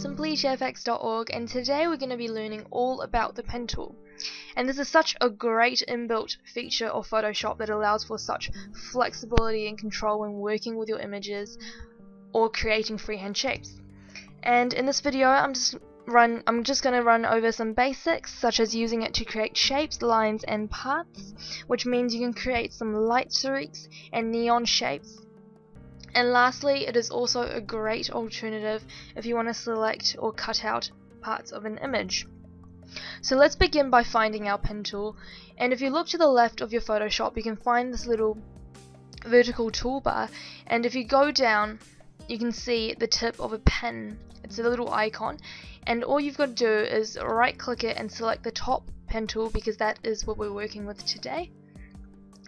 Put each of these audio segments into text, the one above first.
Simplygfx.org and today we're going to be learning all about the pen tool. And this is such a great inbuilt feature of Photoshop that allows for such flexibility and control when working with your images or creating freehand shapes. And in this video I'm just run I'm just going to run over some basics such as using it to create shapes, lines and paths which means you can create some light streaks and neon shapes and lastly, it is also a great alternative if you want to select or cut out parts of an image. So let's begin by finding our pen tool. And if you look to the left of your Photoshop you can find this little vertical toolbar. And if you go down you can see the tip of a pen. It's a little icon. And all you've got to do is right click it and select the top pen tool because that is what we're working with today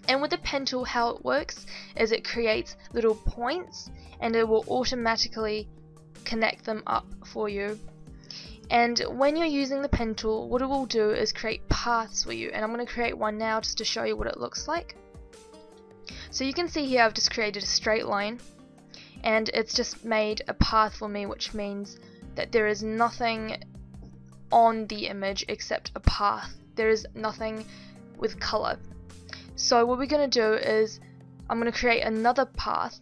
and with the pen tool how it works is it creates little points and it will automatically connect them up for you. And when you're using the pen tool, what it will do is create paths for you. And I'm going to create one now just to show you what it looks like. So you can see here I've just created a straight line and it's just made a path for me which means that there is nothing on the image except a path. There is nothing with color. So what we're going to do is I'm going to create another path.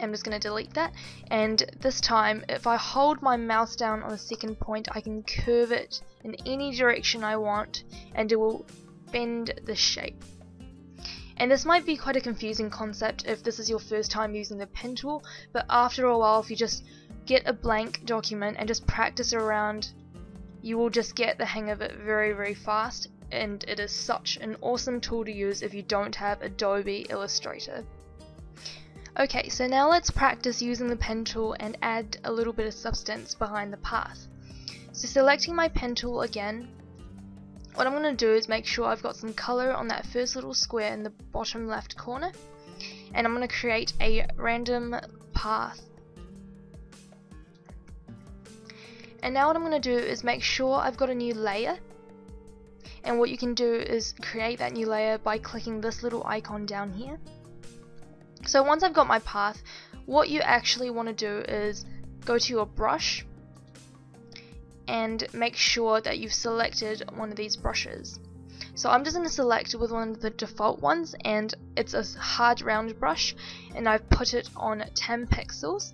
I'm just going to delete that and this time if I hold my mouse down on the second point I can curve it in any direction I want and it will bend the shape. And this might be quite a confusing concept if this is your first time using the pen tool, but after a while if you just get a blank document and just practice around, you will just get the hang of it very very fast and it is such an awesome tool to use if you don't have Adobe Illustrator. Okay, so now let's practice using the pen tool and add a little bit of substance behind the path. So selecting my pen tool again, what I'm going to do is make sure I've got some color on that first little square in the bottom left corner and I'm going to create a random path and now what I'm going to do is make sure I've got a new layer and what you can do is create that new layer by clicking this little icon down here. So once I've got my path what you actually want to do is go to your brush and make sure that you've selected one of these brushes. So I'm just going to select with one of the default ones and it's a hard round brush and I've put it on 10 pixels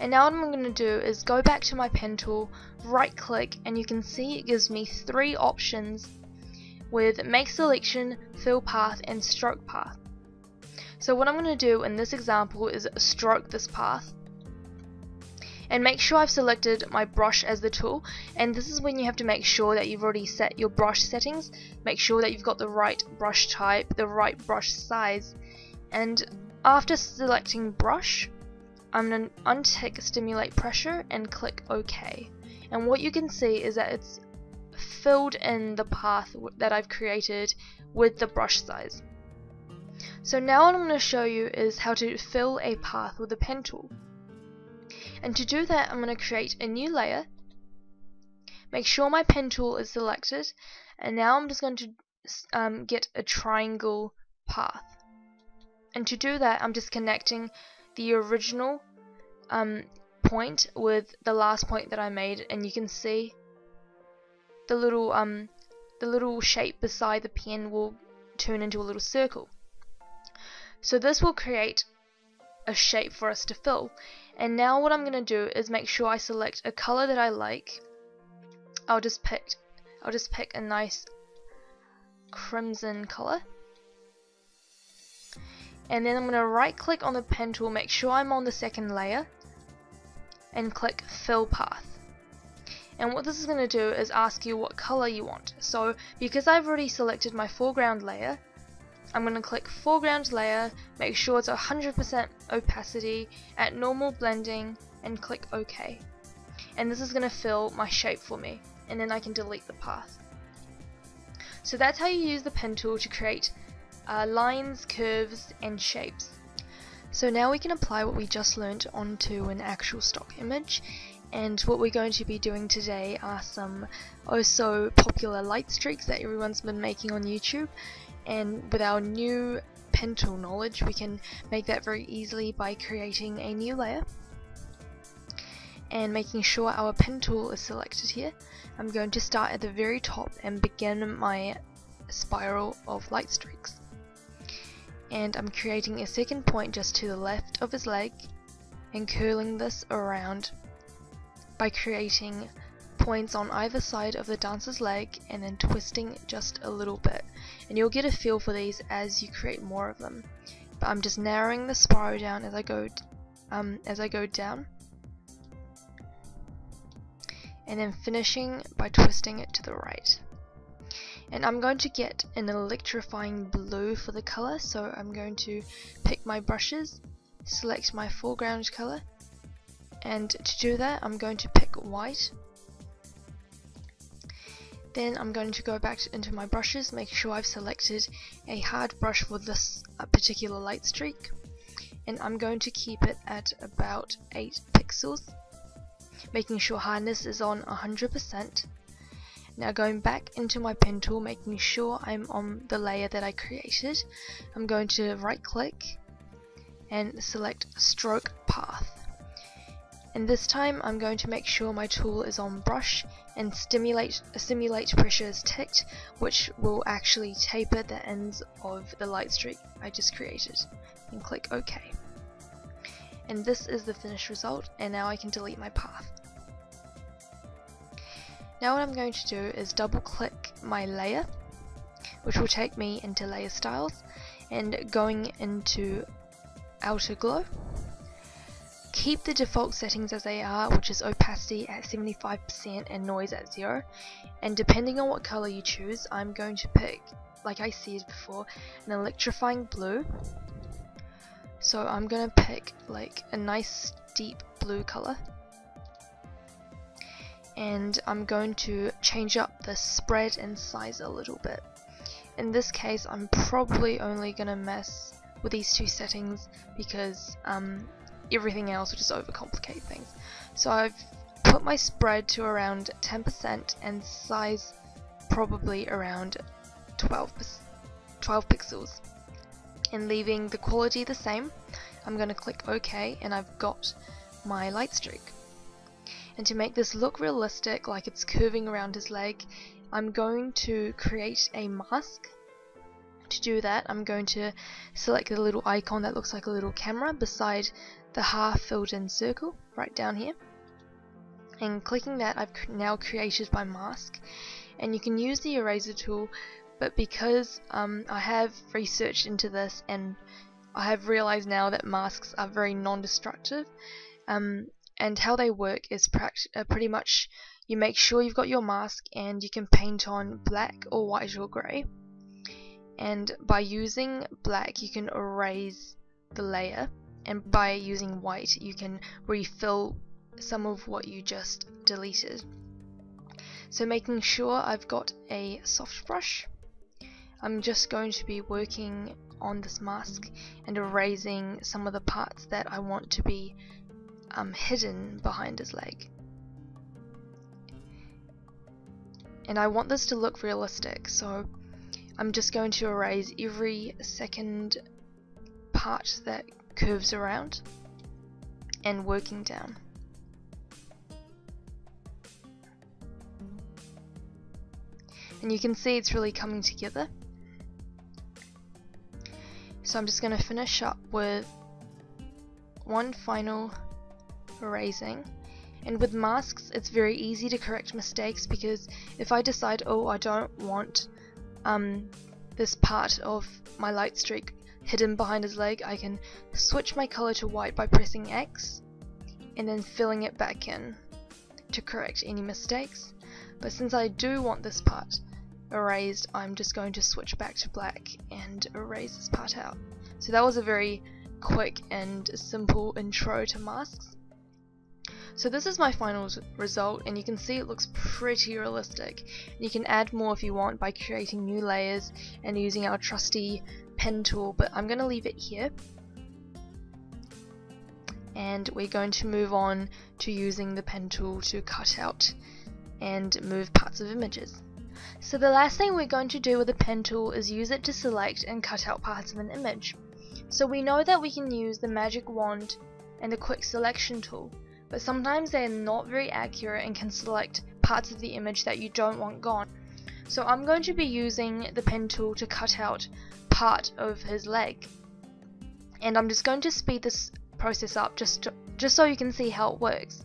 and now what I'm going to do is go back to my pen tool, right click, and you can see it gives me three options with make selection, fill path, and stroke path. So what I'm going to do in this example is stroke this path. And make sure I've selected my brush as the tool. And this is when you have to make sure that you've already set your brush settings. Make sure that you've got the right brush type the right brush size. And after selecting brush I'm going to untick stimulate pressure and click OK. And what you can see is that it's filled in the path that I've created with the brush size. So now what I'm going to show you is how to fill a path with a pen tool. And to do that I'm going to create a new layer, make sure my pen tool is selected, and now I'm just going to um, get a triangle path. And to do that I'm just connecting the original um, point with the last point that I made and you can see the little um, the little shape beside the pen will turn into a little circle. So this will create a shape for us to fill and now what I'm going to do is make sure I select a color that I like. I'll just pick I'll just pick a nice crimson color and then I'm going to right click on the pen tool make sure I'm on the second layer and click fill path. And what this is going to do is ask you what color you want. So because I've already selected my foreground layer I'm going to click foreground layer make sure it's 100% opacity at normal blending and click OK. And this is going to fill my shape for me and then I can delete the path. So that's how you use the pen tool to create uh, lines, curves, and shapes. So now we can apply what we just learned onto an actual stock image and what we're going to be doing today are some also popular light streaks that everyone's been making on YouTube and with our new pen tool knowledge we can make that very easily by creating a new layer and making sure our pen tool is selected here I'm going to start at the very top and begin my spiral of light streaks and I'm creating a second point just to the left of his leg and curling this around by creating points on either side of the dancer's leg and then twisting just a little bit. And you'll get a feel for these as you create more of them. But I'm just narrowing the spiral down as I go um, as I go down. And then finishing by twisting it to the right and I'm going to get an electrifying blue for the color so I'm going to pick my brushes select my foreground color and to do that I'm going to pick white. Then I'm going to go back into my brushes make sure I've selected a hard brush for this uh, particular light streak. And I'm going to keep it at about 8 pixels making sure hardness is on 100% now going back into my pen tool making sure I'm on the layer that I created I'm going to right click and select stroke path. And this time I'm going to make sure my tool is on brush and stimulate simulate pressure is ticked which will actually taper the ends of the light streak I just created and click OK. And this is the finished result and now I can delete my path now what I'm going to do is double click my layer which will take me into layer styles and going into outer glow. Keep the default settings as they are which is opacity at 75% and noise at 0 and depending on what color you choose I'm going to pick like I said before an electrifying blue. So I'm gonna pick like a nice deep blue color and I'm going to change up the spread and size a little bit in this case I'm probably only gonna mess with these two settings because um, everything else will just overcomplicate things. So I've put my spread to around 10% and size probably around 12, 12 pixels. And leaving the quality the same, I'm going to click OK and I've got my light streak. And to make this look realistic, like it's curving around his leg, I'm going to create a mask. To do that I'm going to select the little icon that looks like a little camera beside the half filled in circle right down here. And clicking that I've now created my mask. And you can use the eraser tool but because um, I have researched into this and I have realized now that masks are very non-destructive um, and how they work is uh, pretty much you make sure you've got your mask and you can paint on black or white or grey. And by using black you can erase the layer and by using white you can refill some of what you just deleted. So making sure I've got a soft brush I'm just going to be working on this mask and erasing some of the parts that I want to be um, hidden behind his leg and I want this to look realistic so I'm just going to erase every second part that curves around and working down. And you can see it's really coming together. So I'm just going to finish up with one final erasing. And with masks, it's very easy to correct mistakes because if I decide, oh, I don't want um, this part of my light streak hidden behind his leg, I can switch my color to white by pressing X and then filling it back in to correct any mistakes. But since I do want this part erased, I'm just going to switch back to black and erase this part out. So that was a very quick and simple intro to masks. So this is my final result and you can see it looks pretty realistic. You can add more if you want by creating new layers and using our trusty pen tool but I'm going to leave it here and we're going to move on to using the pen tool to cut out and move parts of images. So the last thing we're going to do with the pen tool is use it to select and cut out parts of an image. So we know that we can use the magic wand and the quick selection tool but sometimes they're not very accurate and can select parts of the image that you don't want gone. So I'm going to be using the pen tool to cut out part of his leg. And I'm just going to speed this process up just, to, just so you can see how it works.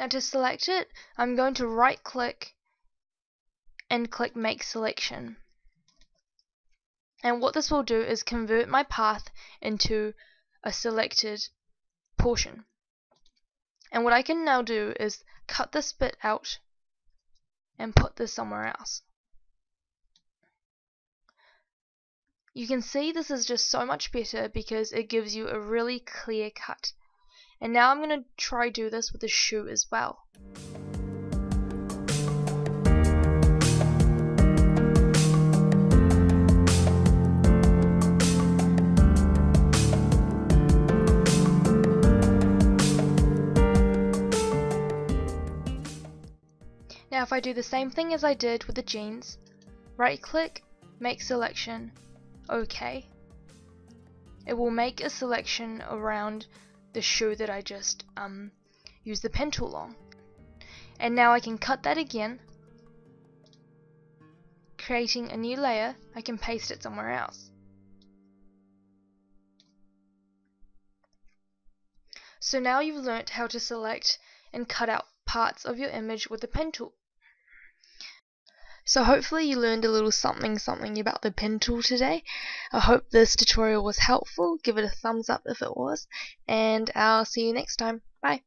Now to select it, I'm going to right click and click make selection. And what this will do is convert my path into a selected portion. And what I can now do is cut this bit out and put this somewhere else. You can see this is just so much better because it gives you a really clear cut. And now I'm going to try do this with the shoe as well. Now if I do the same thing as I did with the jeans, right click, make selection, OK, it will make a selection around the shoe that I just um, used the pen tool on. And now I can cut that again, creating a new layer, I can paste it somewhere else. So now you've learnt how to select and cut out parts of your image with the pen tool. So hopefully you learned a little something something about the pen tool today. I hope this tutorial was helpful. Give it a thumbs up if it was. And I'll see you next time. Bye.